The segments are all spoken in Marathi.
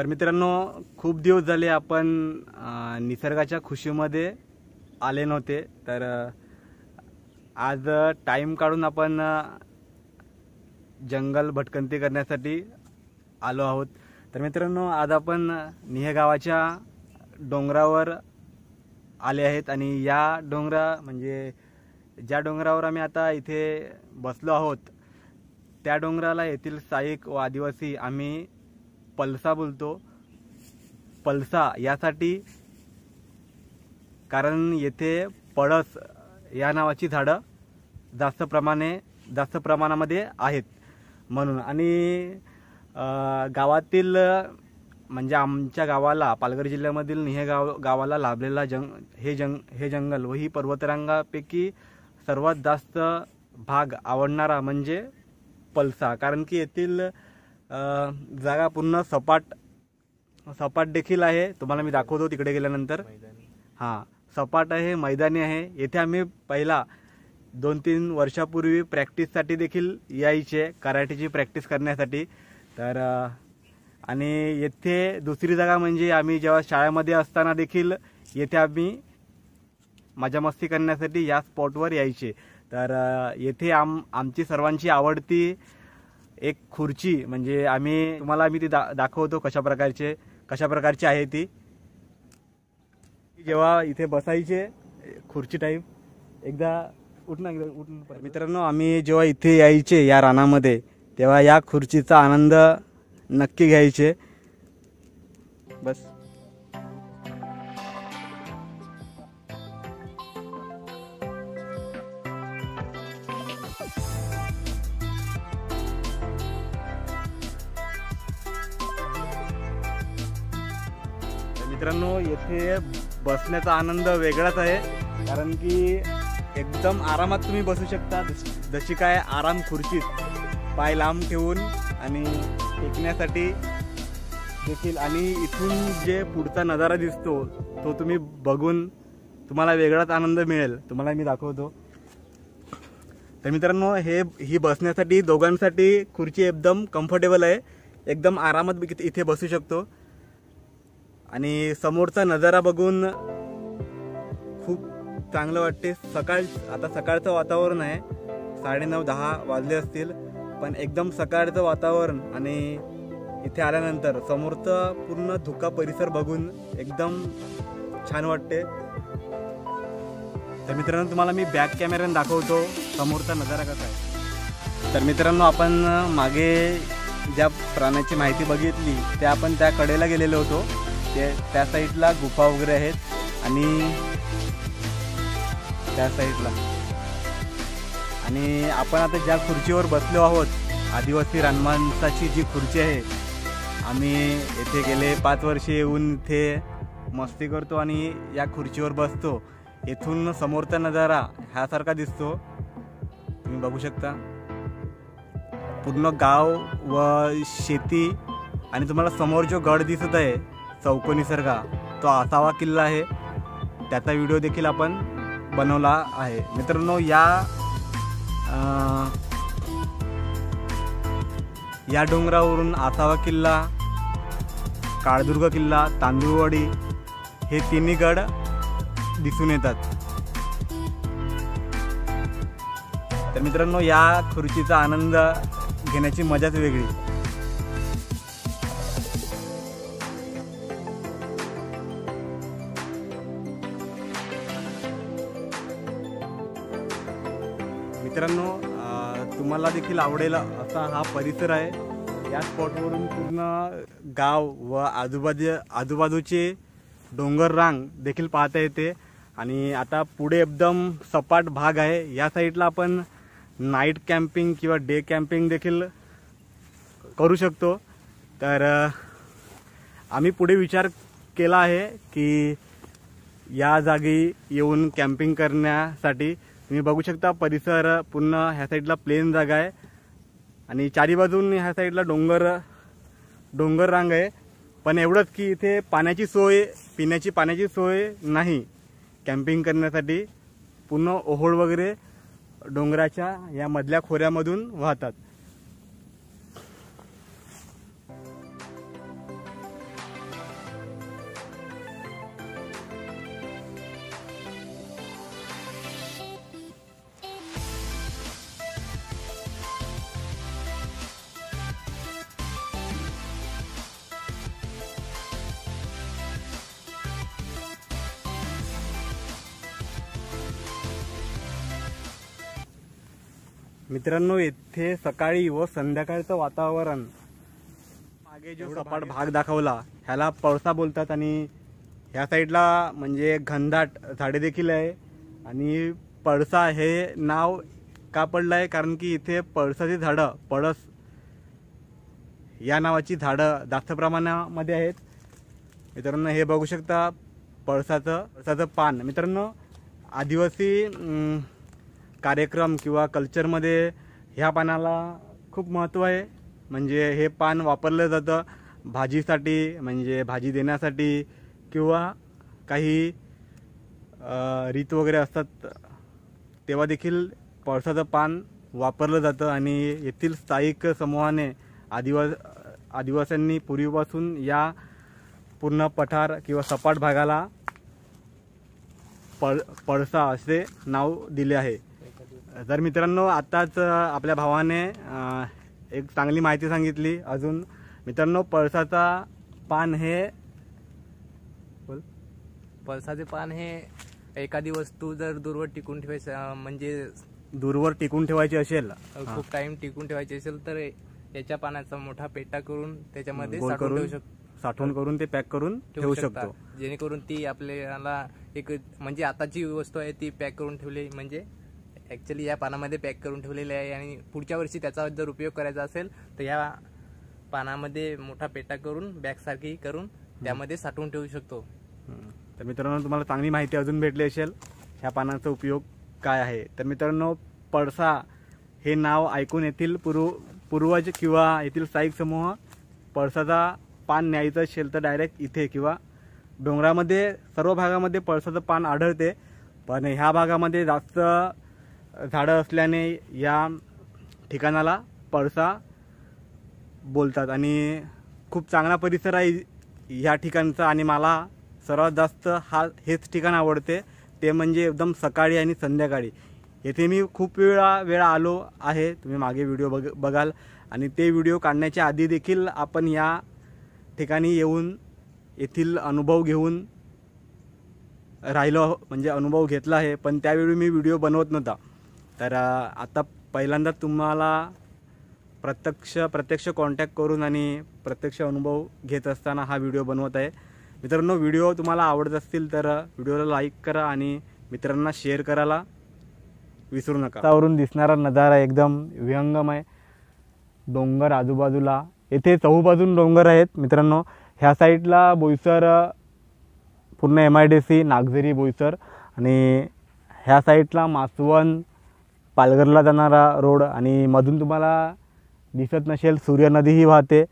तर मित्रांनो खूप दिवस झाले आपण निसर्गाच्या खुशीमध्ये आले नव्हते. तर आज टाईम काढून आपण जंगल भटकंती करण्यासाठी आलो आहोत. तर मित्रांनो आज आपण निहे गावाच्या डोंगरावर आले आहेत आणि या डोंगरा म्हणजे ज्या डोंगरावर आम्ही आता इथे बसलो आहोत त्या डोंगराला येथील स्थायिक व आदिवासी आम्ही पलसा बोलतो. पलसा यासाठी कारण येथे पळस या नावाची झाडं जास्त प्रमाणे जास्त प्रमाणामध्ये आहेत म्हणून. आणि गावातील म्हणजे आमच्या गावाला पालघर जिल्ह्यामधील निहे गाव गावाला लाभलेला जंग हे जंग हे जंगल व ही पर्वतरांगापैकी सर्वात जास्त भाग आवडणारा म्हणजे पलसा. कारण की येथील जागा पूर्ण सपाट सपाट देखील आहे. तुम्हाला मी दाखवतो तिकडे गेल्यानंतर. हां सपाट आहे मैदानी आहे. येथे आम्ही पहिला दोन तीन वर्षापूर्वी प्रॅक्टिससाठी देखील यायचे कराटेची प्रॅक्टिस करण्यासाठी. तर आणि येथे दुसरी जागा म्हणजे आम्ही जेव्हा शाळेमध्ये असताना देखील येथे आम्ही मजा मस्ती करण्यासाठी या स्पॉटवर यायचे. तर येथे आम आमची सर्वांची आवडती एक खुर्ची म्हणजे आम्ही तुम्हाला आम्ही ती दा दाखवतो कशा प्रकारचे कशा प्रकारची आहे ती. जेव्हा इथे बसायचे खुर्ची टाईप एकदा उठ ना एकदा उठ मित्रांनो आम्ही जेव्हा इथे यायचे या रानामध्ये तेव्हा या खुर्चीचा आनंद नक्की घ्यायचे. बस. मित्रांनो येथे बसण्याचा आनंद वेगळाच आहे. कारण की एकदम आरामात तुम्ही बसू शकता. जशी काय आराम खुर्चीत पाय लांब ठेवून आणि टेकण्यासाठी देखील. आणि इथून जे पुढचा नजारा दिसतो तो तुम्ही बघून तुम्हाला वेगळाच आनंद मिळेल. तुम्हाला मी दाखवतो. तर मित्रांनो हे ही बसण्यासाठी दोघांसाठी खुर्ची एकदम कम्फर्टेबल आहे. एकदम आरामात इथे बसू शकतो. आणि समोरचा नजारा बघून खूप चांगलं वाटते. सकाळ आता सकाळचं वातावरण आहे. साडेनऊ दहा वाजले असतील पण एकदम सकाळचं वातावरण आणि इथे आल्यानंतर समोरचा पूर्ण धुका परिसर बघून एकदम छान वाटते. तर मित्रांनो तुम्हाला मी बॅक कॅमेऱ्याने दाखवतो समोरचा नजारा कसा आहे. तर मित्रांनो आपण मागे ज्या प्राण्याची माहिती बघितली त्या आपण त्या कडेला गेलेलो होतो. ते त्या साईडला गुफा वगैरे आहेत आणि त्या साईडला. आणि आपण आता ज्या खुर्चीवर बसलो आहोत आदिवासी रानमाणसाची जी खुर्ची आहे आम्ही येथे गेले पाच वर्षे येऊन इथे मस्ती करतो आणि या खुर्चीवर बसतो. येथून समोरचा नजारा ह्यासारखा दिसतो. तुम्ही बघू शकता. पूर्ण गाव व शेती आणि तुम्हाला समोर जो गड दिसत आहे चौकोनीसारखा तो असावा किल्ला आहे. त्याचा व्हिडिओ देखील आपण बनवला आहे. मित्रांनो या या डोंगरावरून आसावा किल्ला काळदुर्ग किल्ला तांदूळवाडी हे तिन्ही गड दिसून येतात. तर मित्रांनो या खुर्चीचा आनंद घेण्याची मजाच वेगळी. मित्रांनो तुम्हाला देखील आवडेल असा हा परिसर आहे. या स्पॉटवरून पूर्ण गाव व आजूबाजू आजूबाजूचे डोंगर रांग देखील पाहता येते. आणि आता पुढे एकदम सपाट भाग आहे. या साईडला आपण नाईट कॅम्पिंग किंवा डे कॅम्पिंग देखील करू शकतो. तर आम्ही पुढे विचार केला आहे की या जागी येऊन कॅम्पिंग करण्यासाठी तुम्ही बघू शकता परिसर पूर्ण ह्या साईडला प्लेन जागा आहे. आणि चारी बाजून ह्या साईडला डोंगर डोंगर रांग आहे. पण एवढंच की इथे पाण्याची सोय पिण्याची पाण्याची सोय नाही कॅम्पिंग करण्यासाठी. पूर्ण ओहोळ वगैरे डोंगराच्या या मधल्या खोऱ्यामधून वाहतात. मित्रांनो येथे सकाळी व संध्याकाळचं वातावरण. मागे जो सपाट भाग दाखवला ह्याला पळसा बोलतात आणि ह्या साईडला म्हणजे घनदाट झाडे देखील आहे. आणि पळसा हे नाव का पडलं आहे? कारण की इथे पळसाची झाडं पळस या नावाची झाडं जास्त प्रमाणामध्ये आहेत. मित्रांनो हे बघू शकता पळसाचं पळसाचं पान. मित्रांनो आदिवासी कार्यक्रम किंवा कल्चरमध्ये ह्या पानाला खूप महत्त्व आहे. म्हणजे हे पान वापरलं जातं भाजीसाठी म्हणजे भाजी देण्यासाठी किंवा काही रीत वगैरे असतात तेव्हा देखील पळसाचं पान वापरलं जातं आणि येथील स्थायिक समूहाने आदिवास आदिवासींनी पूर्वीपासून या पूर्ण पठार किंवा सपाट भागाला पळ पळसा असे नाव दिले आहे. तर मित्रांनो आताच आपल्या भावाने एक चांगली माहिती सांगितली. अजून मित्रांनो पळसाचा पान हे बोल. पळसाचे पान हे एखादी वस्तू जर दूरवर टिकून ठेवायचं म्हणजे दूरवर टिकून ठेवायची असेल. खूप टाइम टिकून ठेवायची असेल तर याच्या पानाचा मोठा पेटा करून त्याच्यामध्ये गोल साठवून करून ठेवू शकतो साठवण करून ते पॅक करून ठेवू शकता. शकतो. जेणेकरून ती आपल्याला एक म्हणजे आताची वस्तू आहे ती पॅक करून ठेवली म्हणजे ऍक्च्युली या पानामध्ये पॅक करून ठेवलेले आहे आणि पुढच्या वर्षी त्याचा जर उपयोग करायचा असेल तर या पानामध्ये मोठा पेटा करून बॅग सारखी करून त्यामध्ये साठवून ठेवू शकतो. तर मित्रांनो तुम्हाला चांगली माहिती अजून भेटली असेल ह्या पानांचा उपयोग काय आहे. तर मित्रांनो पळसा हे नाव ऐकून येथील पूर्व पूर्वज किंवा येथील स्थायिक समूह पळसाचा पान न्यायचं असेल तर डायरेक्ट इथे किंवा डोंगरामध्ये सर्व भागामध्ये पळसाचं पान आढळते. पण ह्या भागामध्ये जास्त झाडं असल्याने या ठिकाणाला पळसा बोलतात. आणि खूप चांगला परिसर आहे ह्या ठिकाणचा आणि मला सर्वात जास्त हा हेच ठिकाण आवडते. ते म्हणजे एकदम सकाळी आणि संध्याकाळी. येथे मी खूप वेळा वेळा आलो आहे. तुम्ही मागे व्हिडिओ बघ बघाल. आणि ते व्हिडिओ काढण्याच्या आधी देखील आपण या ठिकाणी येऊन येथील अनुभव घेऊन राहिलो म्हणजे अनुभव घेतला आहे. पण त्यावेळी मी व्हिडिओ बनवत नव्हता. तर आता पहिल्यांदा तुम्हाला प्रत्यक्ष प्रत्यक्ष कॉन्टॅक्ट करून आणि प्रत्यक्ष अनुभव घेत असताना हा व्हिडिओ बनवत आहे. मित्रांनो व्हिडिओ तुम्हाला आवडत असतील तर व्हिडिओला लाईक करा आणि मित्रांना शेअर करायला विसरू नका. त्यावरून दिसणारा नजारा एकदम विहंगम आहे. डोंगर आजूबाजूला येथे चहूबाजून डोंगर आहेत मित्रांनो. ह्या साईडला बोईसर पूर्ण M I D C Nagzari Boisar आणि ह्या साईडला मासवण पालघरला जाणारा रोड आणि मधून तुम्हाला दिसत नसेल सूर्यनदीही वाहते.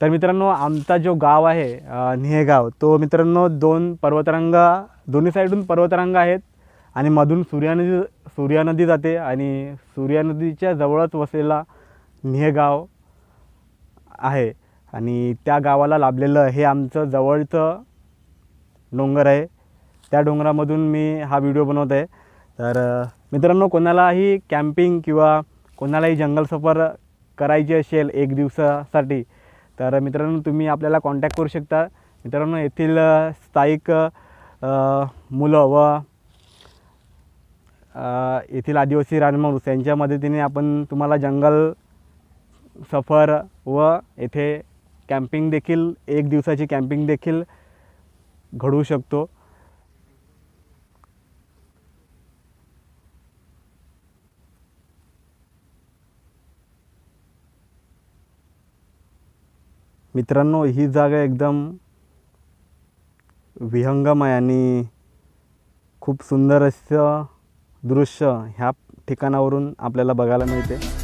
तर मित्रांनो आमचा जो गाव आहे निहेगाव तो मित्रांनो दोन पर्वतरांगा दोन्ही साईडून पर्वतरांगा आहेत आणि मधून सूर्यानदी सूर्यानदी जाते आणि सूर्यानदीच्या जवळच वसलेला निहेगाव आहे. आणि त्या गावाला लाभलेलं हे आमचं जवळचं डोंगर आहे. त्या डोंगरामधून मी हा व्हिडिओ बनवत आहे तर मित्रांनो कोणालाही कॅम्पिंग किंवा कोणालाही जंगल सफर करायची असेल एक दिवसासाठी तर मित्रांनो तुम्ही आपल्याला कॉन्टॅक्ट करू शकता. मित्रांनो येथील स्थायिक मुलं व येथील आदिवासी राजमाणूस यांच्या मदतीने आपण तुम्हाला जंगल सफर व येथे कॅम्पिंग देखील एक दिवसाची कॅम्पिंग देखील घडवू शकतो. मित्रांनो ही जागा एकदम विहंगम आहे आणि खूप सुंदर असं दृश्य ह्या ठिकाणावरून आपल्याला बघायला मिळते.